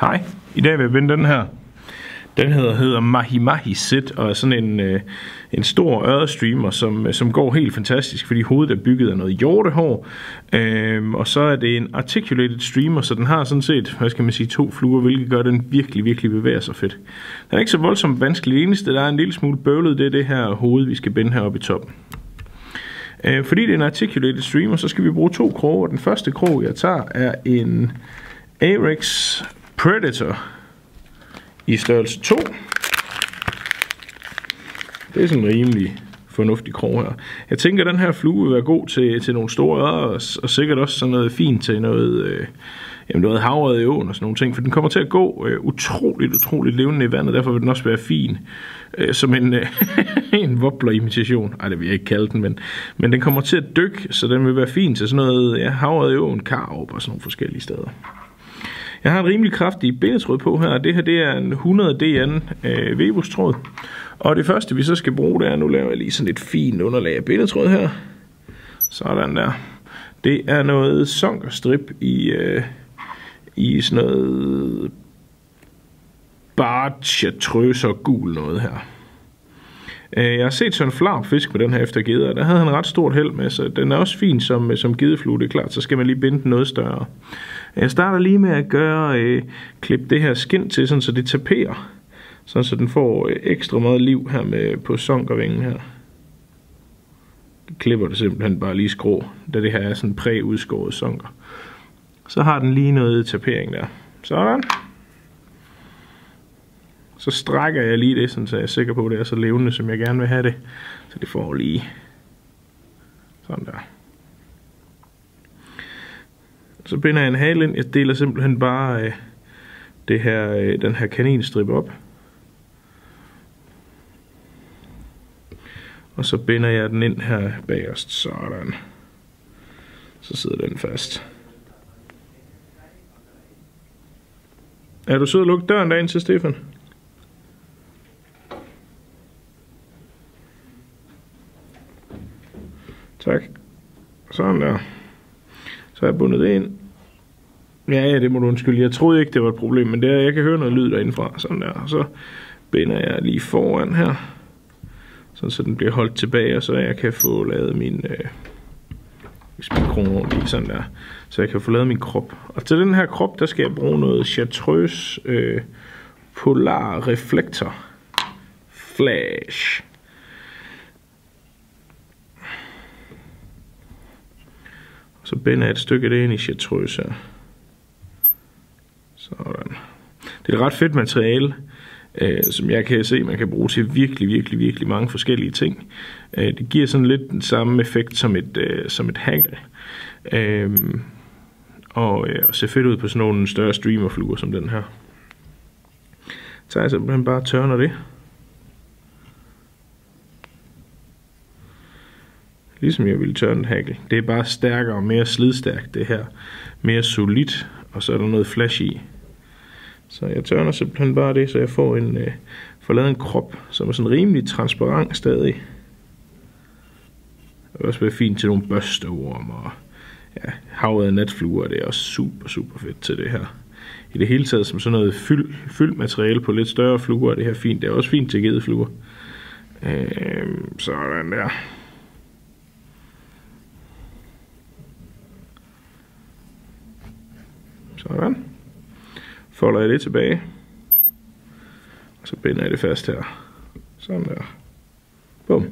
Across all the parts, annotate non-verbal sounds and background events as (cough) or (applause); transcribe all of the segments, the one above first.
Hej, i dag vil jeg vende den her. Den hedder, hedder Mahi Mahi Sit, og er sådan en, øh, en stor ørredstreamer, som, øh, som går helt fantastisk, fordi hovedet er bygget af noget hjortehår. Øhm, og så er det en articulated streamer, så den har sådan set, hvad skal man sige, to fluer, hvilket gør, at den virkelig, virkelig bevæger sig fedt. Den er ikke så voldsomt vanskelig. Det eneste, der er en lille smule bøvlet, det er det her hoved, vi skal binde heroppe i toppen. Øh, fordi det er en articulated streamer, så skal vi bruge to kroge, og den første krog, jeg tager, er en Arex Predator i størrelse 2. Det er sådan en rimelig fornuftig krog her. Jeg tænker, at den her flue vil være god til, til nogle store ører, og, og sikkert også sådan noget fint til noget, øh, jamen noget havret i åen og sådan nogle ting, for den kommer til at gå øh, utroligt, utroligt levende i vandet, derfor vil den også være fin øh, som en, øh, (laughs) en wobbler-imitation. Ej, det vil jeg ikke kalde den, men, men den kommer til at dykke, så den vil være fin til sådan noget ja, havret i åen, karop og sådan nogle forskellige steder. Jeg har en rimelig kraftig bindetråd på her, og det her det er en 100 DN øh, Vebus-tråd. Og det første vi så skal bruge, det er, nu laver jeg lige sådan et fint underlag af bindetråd her. Sådan der. Det er noget sonkerstrip i, øh, i sådan noget bare og gul noget her. Øh, jeg har set sådan en fisk med den her efter gedder, der havde han ret stort held med, så den er også fin som, øh, som gedeflue, det er klart, så skal man lige binde den noget større. Jeg starter lige med at gøre, øh, klippe det her skin til, sådan, så det taperer, sådan, så den får øh, ekstra meget liv her med på sonkervingen her. Jeg klipper det simpelthen bare lige skrå, da det her er sådan præudskåret sonker. Så har den lige noget tapering der. Sådan. Så strækker jeg lige det, så jeg er sikker på, at det er så levende, som jeg gerne vil have det. Så det får lige sådan der. Så binder jeg en hale ind. Jeg deler simpelthen bare øh, det her, øh, den her kaninstrip op. Og så binder jeg den ind her bagerst. Sådan. Så sidder den fast. Er du sød at lukke døren derind til Stefan? Tak. Sådan der. Så har jeg bundet det ind. Ja, ja, det må du undskylde. Jeg troede ikke, det var et problem, men det er, jeg kan høre noget lyd derindefra. Sådan der. Og så binder jeg lige foran her. Sådan, så den bliver holdt tilbage, og så jeg kan få lavet min... Øh, min lige sådan der. Så jeg kan få lavet min krop. Og til den her krop, der skal jeg bruge noget chartreuse øh, Polar Reflektor Flash. Så binder jeg et stykke af det ind i chartreuse her. Sådan. Det er et ret fedt materiale, øh, som jeg kan se, man kan bruge til virkelig, virkelig, virkelig mange forskellige ting. Øh, det giver sådan lidt den samme effekt som et, øh, som et hagel. Øh, og, øh, og ser fedt ud på sådan nogle større streamerfluer som den her. Så jeg simpelthen bare tørner det. Ligesom jeg ville tørne en hagel. Det er bare stærkere og mere slidstærkt det her. Mere solidt, og så er der noget flash i. Så jeg tørner simpelthen bare det, så jeg får, en, øh, får lavet en krop, som er sådan rimelig transparent stadig. Det vil også være fint til nogle børsteorm og ja, havet af natfluer, det er også super, super fedt til det her. I det hele taget som sådan noget fyld, fyldt materiale på lidt større fluer, det her fint. Det er også fint til gedefluer. Øh, sådan der. Sådan. Folder jeg det tilbage. Og så binder jeg det fast her. Sådan der. Bum.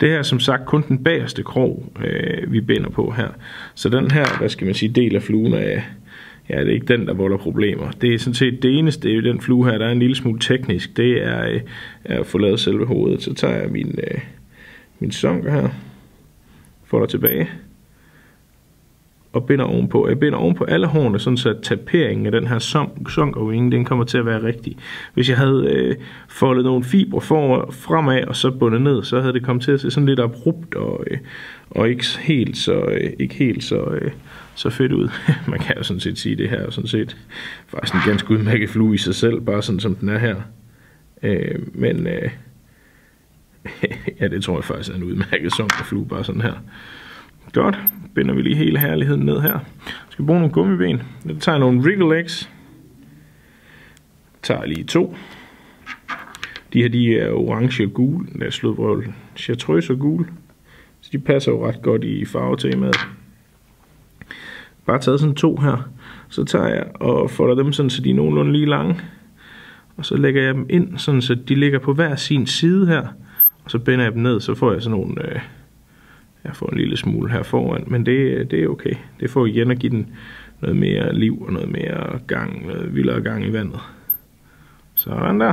Det her er som sagt kun den bagerste krog, øh, vi binder på her. Så den her, hvad skal man sige, del af fluen er, ja, det er ikke den, der volder problemer. Det er sådan set det eneste, det er den flue her, der er en lille smule teknisk, det er, øh, er at få lavet selve hovedet. Så tager jeg min, øh, min sonker her, får der tilbage, og binder ovenpå. Jeg binder ovenpå alle hårene, sådan så taperingen af den her sonkerwing, den kommer til at være rigtig. Hvis jeg havde øh, foldet nogle fibre for, fremad og så bundet ned, så havde det kommet til at se sådan lidt abrupt og, øh, og ikke helt så, øh, ikke helt så, øh, så fedt ud. (laughs) Man kan jo sådan set sige, det her er sådan set faktisk en ganske udmærket flue i sig selv, bare sådan som den er her. Øh, men øh, (laughs) ja, det tror jeg faktisk er en udmærket sonkerflue, bare sådan her. Godt, binder vi lige hele herligheden ned her. Så skal vi bruge nogle gummiben. Jeg tager nogle wriggle legs. tager lige to. De her, de er orange og gul. er slutbrøvl. Chartreuse og gul. Så de passer jo ret godt i farvetemaet. Bare taget sådan to her. Så tager jeg og folder dem sådan, så de er nogenlunde lige lange. Og så lægger jeg dem ind, sådan så de ligger på hver sin side her. Og så binder jeg dem ned, så får jeg sådan nogle... Øh, jeg får en lille smule her foran, men det, det er okay. Det får igen at give den noget mere liv og noget mere gang, noget vildere gang i vandet. Sådan der.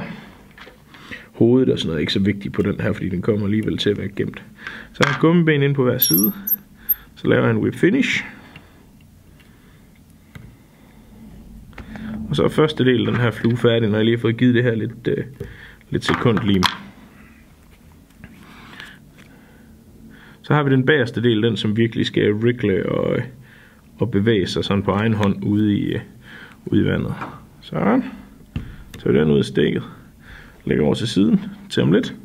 Hovedet og sådan noget ikke så vigtigt på den her, fordi den kommer alligevel til at være gemt. Så har jeg gummiben ind på hver side. Så laver jeg en whip finish. Og så er første del af den her flue færdig, når jeg lige har fået givet det her lidt, øh, lidt sekundlim. Så har vi den bagerste del, den som virkelig skal wriggle og, og bevæge sig sådan på egen hånd ude i, øh, ude i vandet. Sådan. Så er den ud af stikket. Lægger over til siden til om lidt.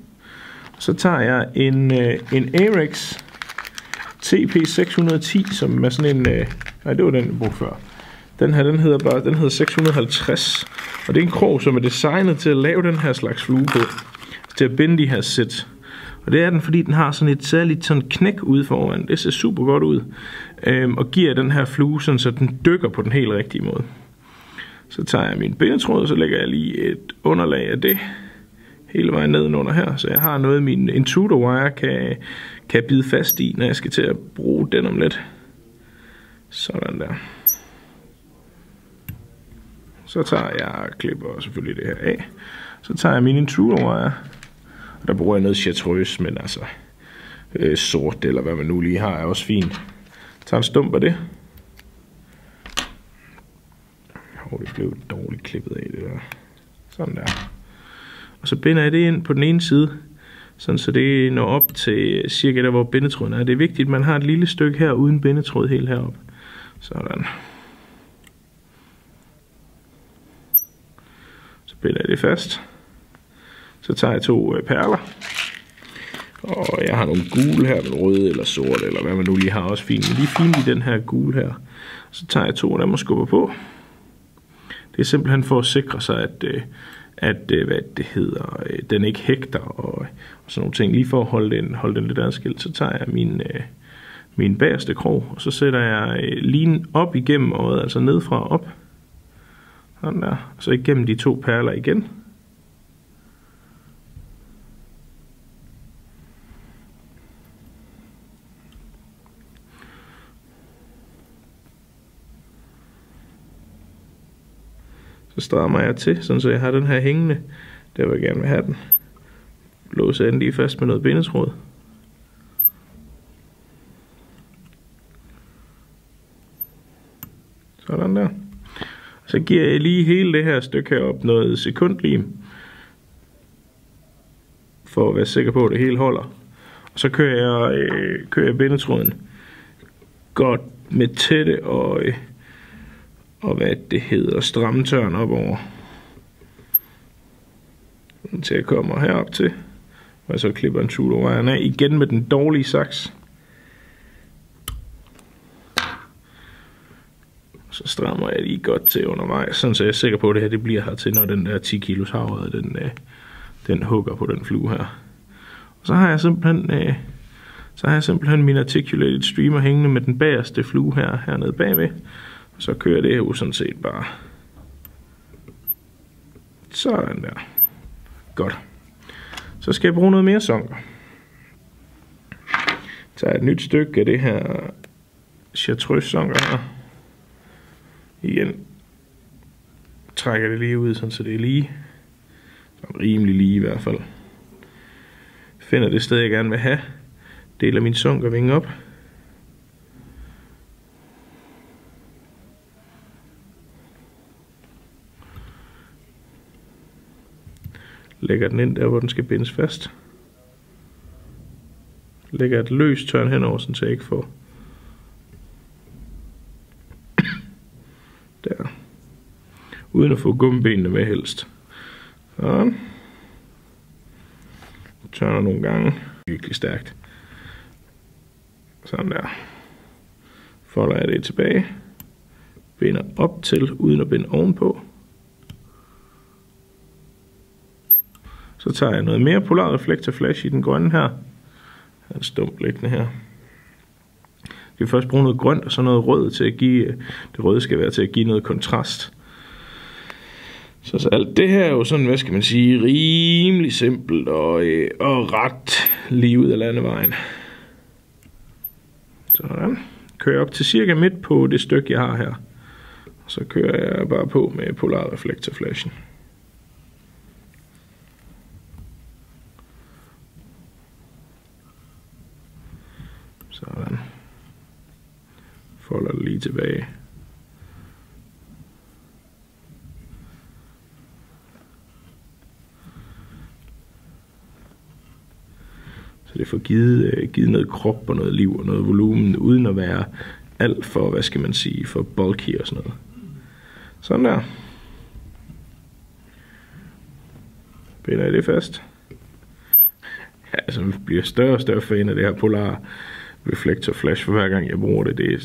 Så tager jeg en, øh, en Arex TP610, som er sådan en... Øh, nej, det var den, jeg brugte før. Den her, den hedder bare, den hedder 650. Og det er en krog, som er designet til at lave den her slags flue på. Til at binde de her sæt. Og det er den, fordi den har sådan et særligt sådan knæk ude foran. Det ser super godt ud. Øhm, og giver den her flue sådan, så den dykker på den helt rigtige måde. Så tager jeg min bindetråd, og så lægger jeg lige et underlag af det hele vejen nedenunder her. Så jeg har noget, min Intuitor wire kan, kan bide fast i, når jeg skal til at bruge den om lidt. Sådan der. Så tager jeg og klipper selvfølgelig det her af. Så tager jeg min intruder wire. Og der bruger jeg noget chartreuse, men altså øh, sort eller hvad man nu lige har er også fint. Jeg tager en stump af det. Åh, det blev dårligt klippet af det der. Sådan der. Og så binder jeg det ind på den ene side, sådan så det når op til cirka der, hvor bindetråden er. Det er vigtigt, at man har et lille stykke her uden bindetråd helt heroppe. Sådan. Så binder jeg det fast. Så tager jeg to øh, perler. Og jeg har nogle gule her, med røde eller sorte, eller hvad man nu lige har også fint. Men de er fine i den her gule her. Så tager jeg to af dem og skubber på. Det er simpelthen for at sikre sig, at, øh, at øh, hvad det hedder, øh, den ikke hægter og, og sådan nogle ting. Lige for at holde den, holde den lidt adskilt, så tager jeg min, øh, min bagerste krog, og så sætter jeg øh, linen op igennem øjet, altså nedfra og op. Sådan der. Så igennem de to perler igen. Så strammer jeg til, sådan så jeg har den her hængende, der vil jeg gerne vil have den. Låser den lige fast med noget bindetråd. Sådan der. Så giver jeg lige hele det her stykke her op noget sekundlim. For at være sikker på, at det hele holder. Og så kører jeg, øh, kører jeg bindetråden godt med tætte og øh, og hvad det hedder, stramtørn op over. Til jeg kommer herop til, og så klipper en tutorvejen af, igen med den dårlige saks. Så strammer jeg lige godt til undervejs, sådan så jeg er sikker på, at det her det bliver her til, når den der 10 kilos havred, den, øh, den hugger på den flue her. Og så har jeg simpelthen, øh, så har jeg simpelthen min articulated streamer hængende med den bagerste flue her, hernede bagved. Så kører det jo sådan set bare. Sådan der. Godt. Så skal jeg bruge noget mere sonker. Tager et nyt stykke af det her chartreuse sonker her. Igen. Trækker det lige ud, sådan så det er lige. Sådan rimelig lige i hvert fald. Finder det sted, jeg gerne vil have. Deler min sunkervinge op. Lægger den ind der, hvor den skal bindes fast. Lægger et løst tørn henover, så jeg ikke får der. Uden at få gummibenene med helst. Sådan. Tørner nogle gange. Virkelig stærkt. Sådan der. Folder jeg det tilbage. Binder op til, uden at binde ovenpå. Så tager jeg noget mere Polar Reflector Flash i den grønne her. Der er en stump liggende her. Vi først bruge noget grønt og så noget rød til at give, øh, det røde skal være til at give noget kontrast. Så, så alt det her er jo sådan, hvad skal man sige, rimelig simpelt og, øh, og ret lige ud af landevejen. Sådan. Kører op til cirka midt på det stykke, jeg har her. Så kører jeg bare på med Polar Sådan. Folder det lige tilbage. Så det får givet, øh, givet noget krop og noget liv og noget volumen, uden at være alt for, hvad skal man sige, for bulky og sådan noget. Sådan der. Binder jeg det fast. (laughs) Ja, altså, vi bliver større og større fan af det her Polar reflektor Flash for hver gang jeg bruger det. Det er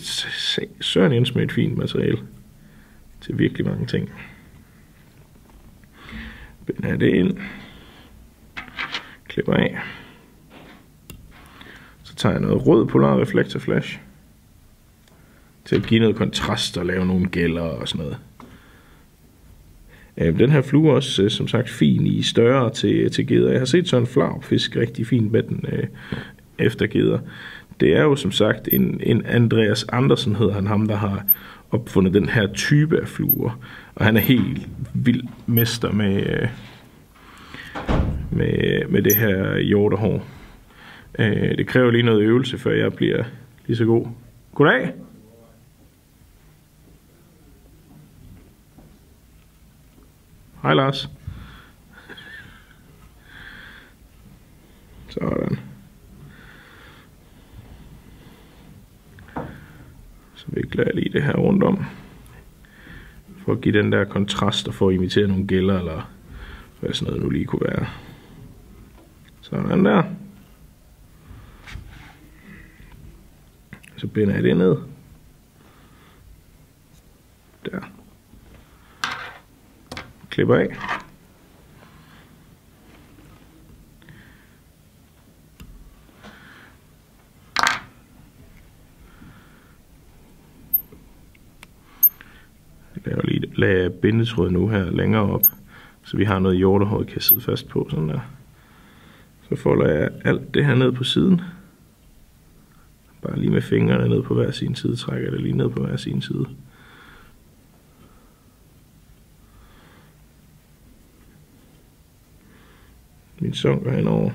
søren Jens med et fint materiale til virkelig mange ting. Binder det ind. Klipper af. Så tager jeg noget rød Polar reflektor Flash til at give noget kontrast og lave nogle gælder og sådan noget. Øh, den her flue er også, øh, som sagt, fin i større til, til geder. Jeg har set sådan en flarpfisk rigtig fint med den øh, efter geder. Det er jo som sagt en, en Andreas Andersen, hedder han, ham der har opfundet den her type af fluer. Og han er helt vild mester med, øh, med, med det her hjortehår. Øh, det kræver lige noget øvelse, før jeg bliver lige så god. Goddag! Hej Lars. Sådan. Så vikler jeg lige det her rundt om. For at give den der kontrast og for at imitere nogle gælder, eller hvad sådan noget nu lige kunne være. Sådan der. Så binder jeg det ned. Der klipper af. Jeg laver lige lader bindetråd nu her længere op, så vi har noget hjortehår, kan sidde fast på, sådan der. Så folder jeg alt det her ned på siden. Bare lige med fingrene ned på hver sin side, trækker det lige ned på hver sin side. Min sunker henover.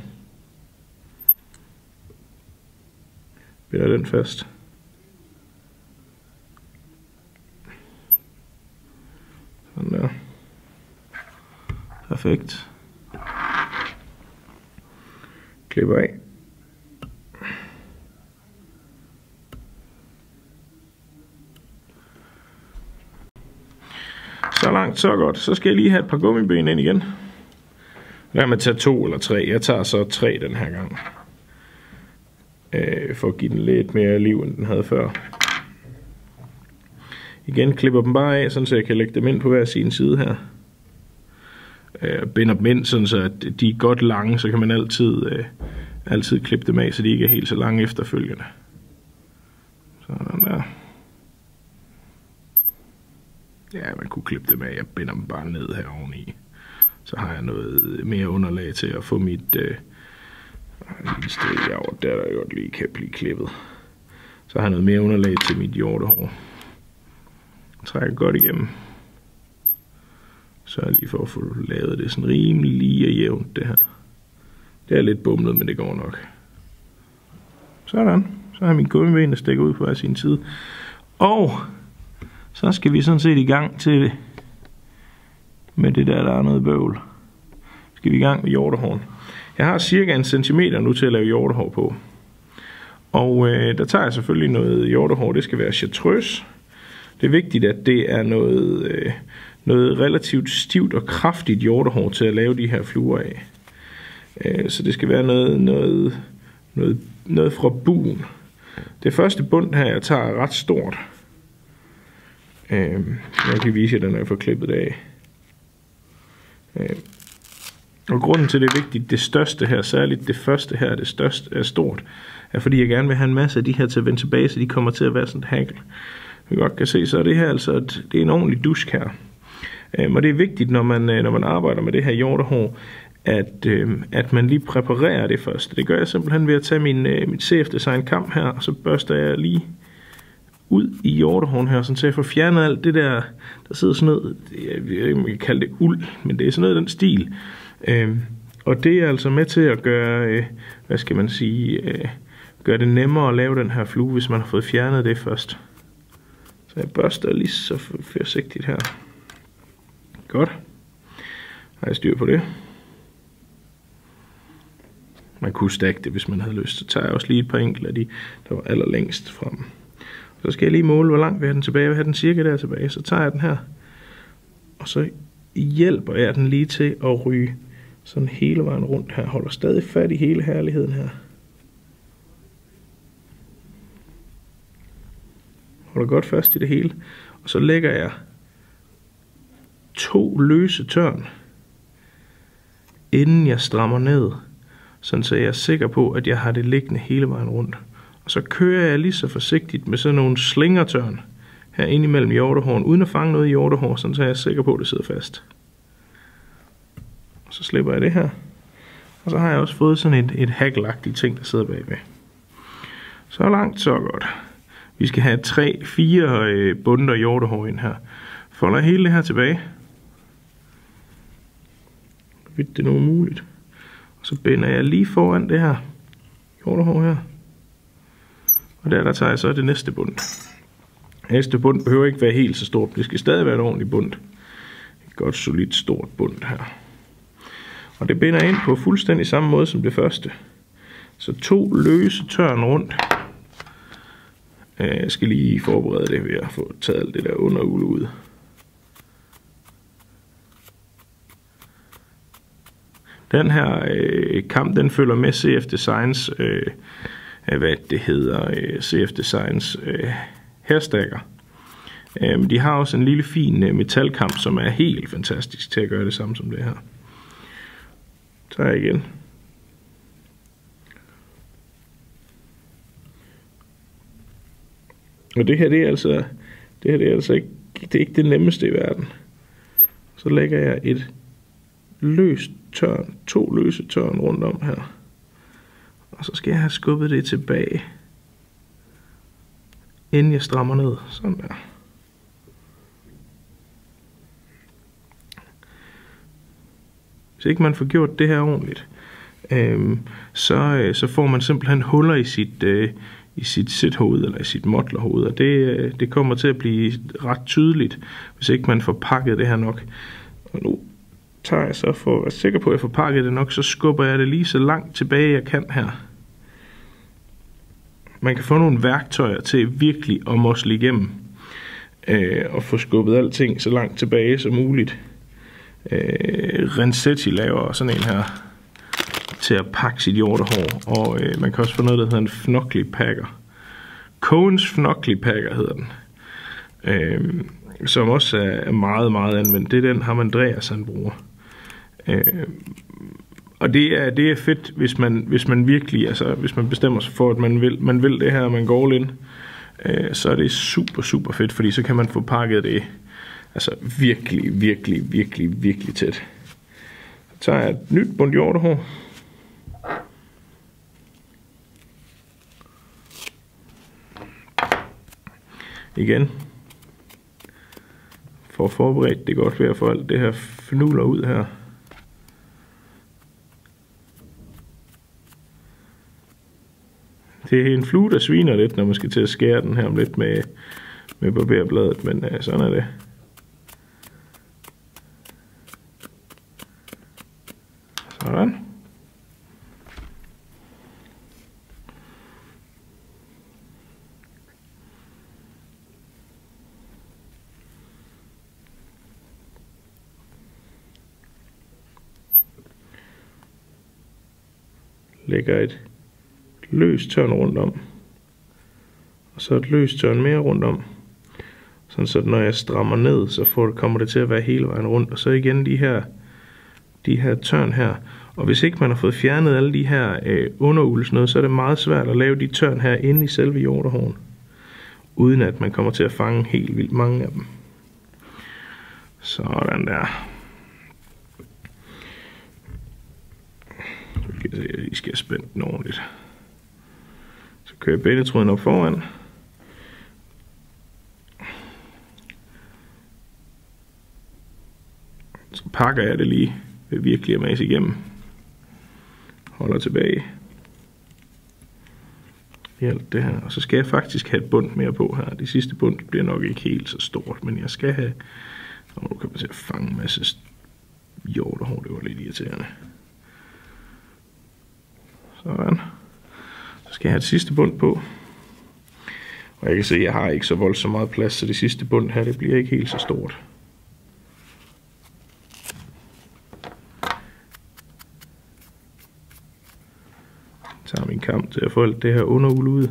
Binder den fast. Sådan der. Perfekt. Klipper af. Så langt, så godt. Så skal jeg lige have et par gummiben ind igen. Lad mig tage to eller tre. Jeg tager så tre den her gang. Øh, for at give den lidt mere liv, end den havde før. Igen klipper dem bare af, sådan så jeg kan lægge dem ind på hver sin side her. Øh, binder dem ind, sådan så at de er godt lange, så kan man altid, øh, altid klippe dem af, så de ikke er helt så lange efterfølgende. Sådan der. Ja, man kunne klippe dem af. Jeg binder dem bare ned her oveni så har jeg noget mere underlag til at få mit øh, lille sted herovre, der der godt lige kan blive klippet. Så har jeg noget mere underlag til mit hjortehår. Trækker godt igennem. Så lige for at få lavet det sådan rimelig lige og jævnt det her. Det er lidt bumlet, men det går nok. Sådan. Så har min gummiben, der stikker ud på hver sin side. Og så skal vi sådan set i gang til med det der, der er noget bøvl. Skal vi i gang med hjortehorn. Jeg har cirka en centimeter nu til at lave hjortehår på. Og øh, der tager jeg selvfølgelig noget hjortehår. Det skal være chartreuse. Det er vigtigt, at det er noget, øh, noget relativt stivt og kraftigt hjortehår til at lave de her fluer af. Øh, så det skal være noget, noget, noget, noget fra buen. Det første bund her, jeg tager, er ret stort. Øh, jeg kan vise jer det, når jeg får klippet det af. Øh, Og grunden til, det er vigtigt, det største her, særligt det første her, det største er stort, er fordi jeg gerne vil have en masse af de her til at vende tilbage, så de kommer til at være sådan et hakkel. Vi godt kan se, så er det her altså, at det er en ordentlig dusk her. Øhm, og det er vigtigt, når man, øh, når man arbejder med det her hjortehår, at, øh, at man lige præparerer det først. Det gør jeg simpelthen ved at tage min, øh, mit CF Design kam her, og så børster jeg lige ud i hjortehorn her, sådan, så jeg får fjernet alt det der, der sidder sådan noget, jeg ved ikke, man kan kalde det uld, men det er sådan noget den stil. Øh, og det er altså med til at gøre, øh, hvad skal man sige, øh, gøre det nemmere at lave den her flue, hvis man har fået fjernet det først. Så jeg børster lige så forsigtigt her. Godt. Har jeg styr på det. Man kunne stakke det, hvis man havde lyst. Så tager jeg også lige et par enkelte af de, der var allerlængst frem. Så skal jeg lige måle, hvor langt vi har den tilbage. Jeg vil have den cirka der tilbage. Så tager jeg den her, og så hjælper jeg den lige til at ryge sådan hele vejen rundt her. Holder stadig fat i hele herligheden her. Holder godt fast i det hele. Og så lægger jeg to løse tørn, inden jeg strammer ned, sådan så jeg er sikker på, at jeg har det liggende hele vejen rundt. Og så kører jeg lige så forsigtigt med sådan nogle slingertørn her ind imellem hjortehåren, uden at fange noget i hjortehår, sådan så jeg er sikker på, at det sidder fast. Og så slipper jeg det her. Og så har jeg også fået sådan et, et haggelagtigt ting, der sidder bagved. Så langt, så godt. Vi skal have tre, fire øh, bunder hjortehår ind her. Folder hele det her tilbage. Vidt det nu er muligt. Og så binder jeg lige foran det her hjortehår her. Og der, der tager jeg så det næste bund. Næste bund behøver ikke være helt så stort. Det skal stadig være et ordentligt bund. Et godt, solidt, stort bund her. Og det binder ind på fuldstændig samme måde som det første. Så to løse tørn rundt. Øh, jeg skal lige forberede det ved at få taget alt det der underule ud. Den her øh, kamp, den følger med CF Designs, øh, hvad det hedder, øh, CF Designs øh, herstakker. Øh, de har også en lille fin øh, metalkamp, som er helt fantastisk til at gøre det samme som det her. Så jeg igen. Og det her, det er altså, det her, det er altså ikke, det er ikke det nemmeste i verden. Så lægger jeg et løst tørn, to løse tørn rundt om her. Og så skal jeg have skubbet det tilbage, inden jeg strammer ned. Sådan der. Hvis ikke man får gjort det her ordentligt, øh, så, øh, så får man simpelthen huller i sit, øh, i sit sæthoved eller i sit modlerhoved, og det, øh, det kommer til at blive ret tydeligt, hvis ikke man får pakket det her nok. Og nu tager jeg så for at være sikker på, at jeg får pakket det nok, så skubber jeg det lige så langt tilbage, jeg kan her. Man kan få nogle værktøjer til virkelig at mosle igennem øh, og få skubbet alting så langt tilbage som muligt. Øh, Rensetti laver sådan en her til at pakke sit hjortehår, og øh, man kan også få noget, der hedder en fnokli pakker. Coens fnokli pakker hedder den. Øh, som også er meget, meget anvendt. Det er den, ham Andreas han bruger. Øh, og det er, det er fedt, hvis man, hvis man virkelig, altså hvis man bestemmer sig for, at man vil, man vil det her, man går in øh, så er det super, super fedt, fordi så kan man få pakket det altså virkelig, virkelig, virkelig, virkelig tæt. Så tager jeg et nyt bundt hjortehår. Igen. For forberedt det godt ved at få alt det her fnuller ud her. Det er en flue, der sviner lidt, når man skal til at skære den her om lidt med, med barberbladet, men uh, sådan er det. Sådan. Lægger et løst tørn rundt om. Og så et løst tørn mere rundt om. Sådan så når jeg strammer ned, så får det, kommer det til at være hele vejen rundt. Og så igen de her de her tørn her. Og hvis ikke man har fået fjernet alle de her øh, underuls noget, så er det meget svært at lave de tørn her inde i selve hjortehorn. Uden at man kommer til at fange helt vildt mange af dem. Sådan der. Så jeg I skal spænde den ordentligt. Kører jeg op foran. Så pakker jeg det lige ved virkelig at mase igennem. Holder tilbage. Alt det her. Og så skal jeg faktisk have et bund mere på her. Det sidste bund bliver nok ikke helt så stort, men jeg skal have... Og nu kan man til at fange en masse hjortehår. Det var lidt irriterende. Sådan. Så skal jeg have et sidste bund på. Og jeg kan se, at jeg har ikke så voldsomt meget plads, så det sidste bund her, det bliver ikke helt så stort. Jeg tager min kamp til at få alt det her underul ud.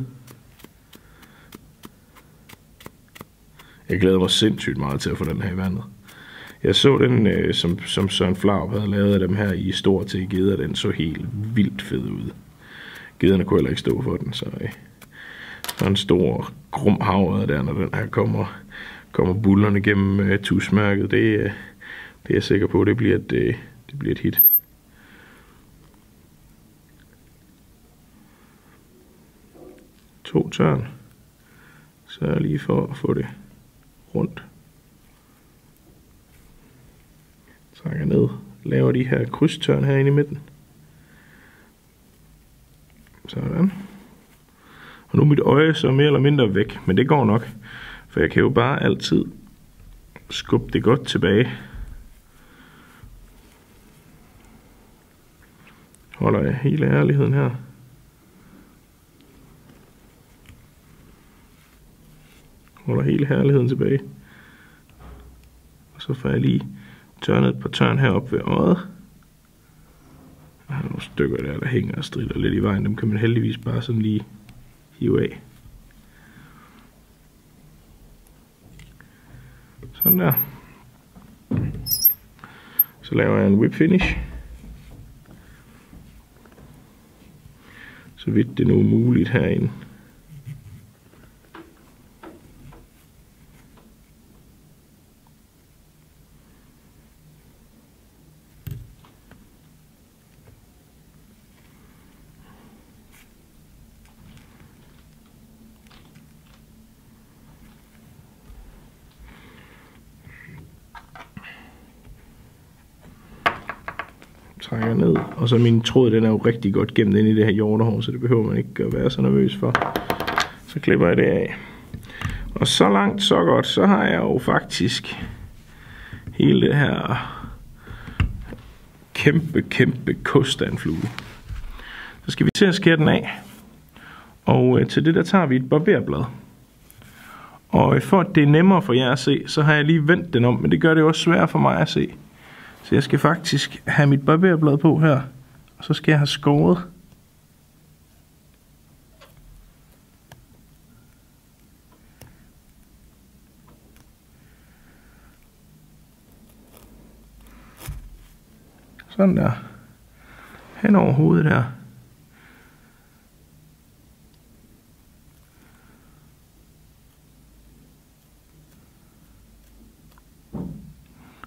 Jeg glæder mig sindssygt meget til at få den her i vandet. Jeg så den, øh, som, som Søren Flav havde lavet af dem her i stor til geder. Den så helt vildt fed ud. Gederne kunne heller ikke stå for den, så øh, så en stor grum havred der, når den her kommer, kommer bullerne gennem øh, tusmærket. Det, øh, det er jeg sikker på, det bliver et, øh, det bliver et hit. To tørn. Så lige for at få det rundt. trækker ned, laver de her krydstørn herinde i midten. Sådan. Og nu er mit øje så mere eller mindre væk, men det går nok. For jeg kan jo bare altid skubbe det godt tilbage. Holder jeg hele ærligheden her. Holder hele herligheden tilbage. Og så får jeg lige tørnet et par tørn heroppe ved øjet. Der er nogle stykker der, der hænger og strider lidt i vejen. Dem kan man heldigvis bare sådan lige hive af. Sådan der. Så laver jeg en whip finish. Så vidt det nu er muligt herinde. trækker ned. Og så min tråd, den er jo rigtig godt gemt ind i det her hjortehår, så det behøver man ikke at være så nervøs for. Så klipper jeg det af. Og så langt, så godt, så har jeg jo faktisk hele det her kæmpe, kæmpe kost af en flue. Så skal vi til at skære den af. Og øh, til det der tager vi et barberblad. Og øh, for at det er nemmere for jer at se, så har jeg lige vendt den om, men det gør det også svært for mig at se. Så jeg skal faktisk have mit barberblad på her, og så skal jeg have skåret Sådan der. Hen over hovedet der.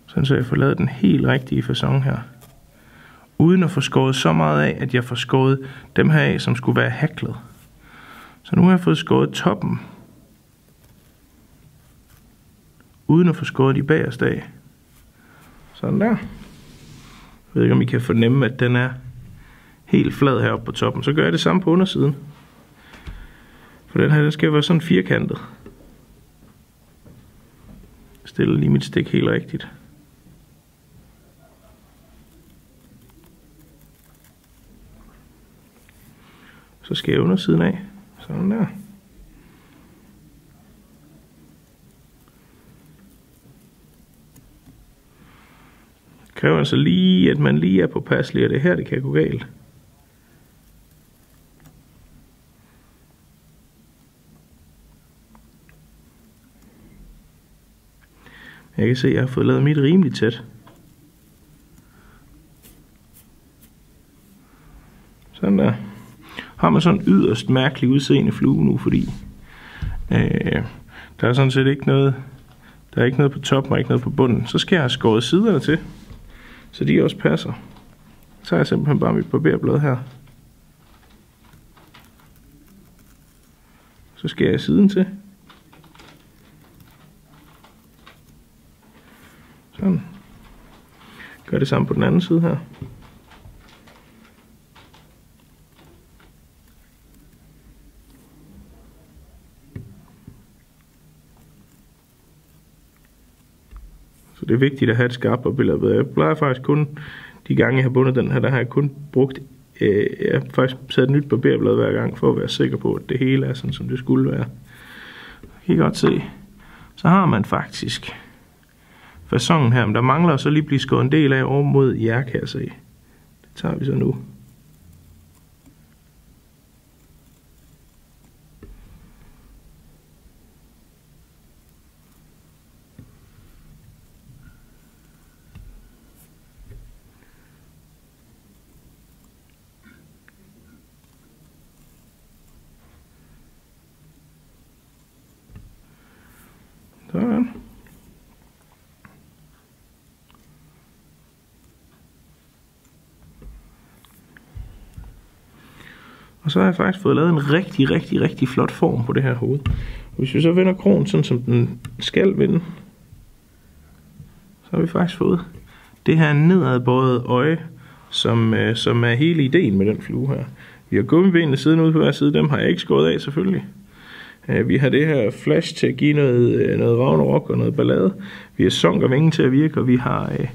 Sådan så jeg får lavet den helt rigtige fasong her. Uden at få skåret så meget af, at jeg får skåret dem her af, som skulle være haklet. Så nu har jeg fået skåret toppen. Uden at få skåret de bagerste af. Sådan der. Jeg ved ikke, om I kan fornemme, at den er helt flad heroppe på toppen. Så gør jeg det samme på undersiden. For den her, den skal være sådan firkantet. Jeg stiller lige mit stik helt rigtigt. Så skal jeg undersiden af. Sådan der. Det kræver altså lige, at man lige er på pas lige, og det her, det kan gå galt. Jeg kan se, at jeg har fået lavet mit rimelig tæt. Har man sådan en yderst mærkelig udseende flue nu, fordi øh, der er sådan set ikke noget, der er ikke noget på toppen og ikke noget på bunden. Så skal jeg have skåret siderne til, så de også passer. Så tager jeg simpelthen bare mit barberblad her. Så skærer jeg siden til. Sådan. Gør det samme på den anden side her. Vigtigt at have et skarpt billede. Jeg plejer faktisk kun, de gange jeg har bundet den her, der har jeg kun brugt, øh, jeg har faktisk sat et nyt barberblad hver gang, for at være sikker på, at det hele er sådan, som det skulle være. Kan I godt se. Så har man faktisk fasongen her, men der mangler så lige blive skåret en del af over mod jer, kan jeg se. Det tager vi så nu. Sådan. Og så har jeg faktisk fået lavet en rigtig, rigtig, rigtig flot form på det her hoved. Og hvis vi så vender kronen sådan, som den skal vende, så har vi faktisk fået det her nedadbøjet øje, som, øh, som er hele ideen med den flue her. Vi har gummibenene siden ude på hver side, dem har jeg ikke skåret af selvfølgelig. Øh, vi har det her flash til at give noget, øh, noget Ragnarok og noget ballade. Vi har sunk og vingen til at virke, og vi har, øh,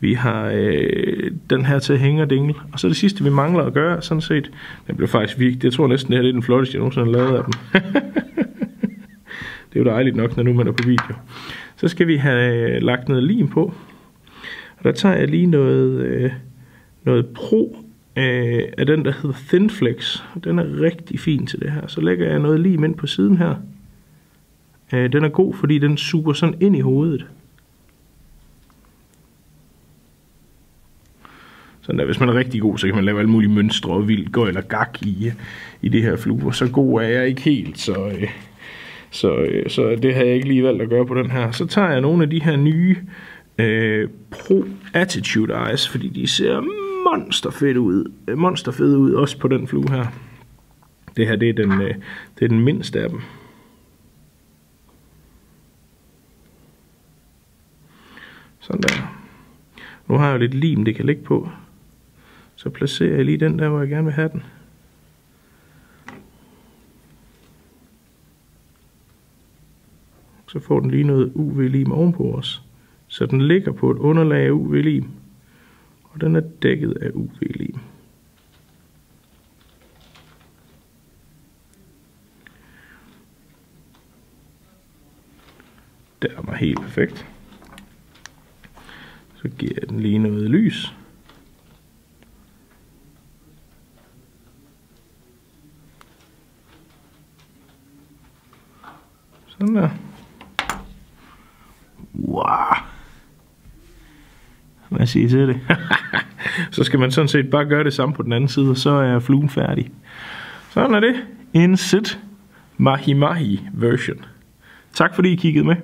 vi har øh, den her til at hænge og dingle. Og så det sidste, vi mangler at gøre, sådan set, det bliver faktisk vigtigt. Jeg tror næsten, det her er den flotteste, jeg nogensinde har lavet af dem. (laughs) det er jo dejligt nok, når nu man er på video. Så skal vi have lagt noget lim på. Og der tager jeg lige noget, øh, noget pro øh, af den, der hedder Thinflex. Den er rigtig fin til det her. Så lægger jeg noget lim ind på siden her. Øh, den er god, fordi den suger sådan ind i hovedet. Sådan der, hvis man er rigtig god, så kan man lave alle mulige mønstre og vildt gå eller gak i, i det her fluer. Så god er jeg ikke helt, så, øh, så, øh, så det har jeg ikke lige valgt at gøre på den her. Så tager jeg nogle af de her nye øh, Pro Attitude Eyes, fordi de ser monsterfedt ud. Øh, Monsterfede ud, også på den flue her. Det her, det er den, øh, det er den mindste af dem. Sådan der. Nu har jeg jo lidt lim, det kan ligge på. Så placerer jeg lige den der, hvor jeg gerne vil have den. Så får den lige noget UV-lim ovenpå os. Så den ligger på et underlag af UV-lim. Og den er dækket af UV-lim. Der var helt perfekt. Så giver jeg den lige noget lys. Sådan der. Wow. Hvad siger til det? (laughs) så skal man sådan set bare gøre det samme på den anden side, og så er fluen færdig. Sådan er det. En sit mahi mahi version. Tak fordi I kiggede med.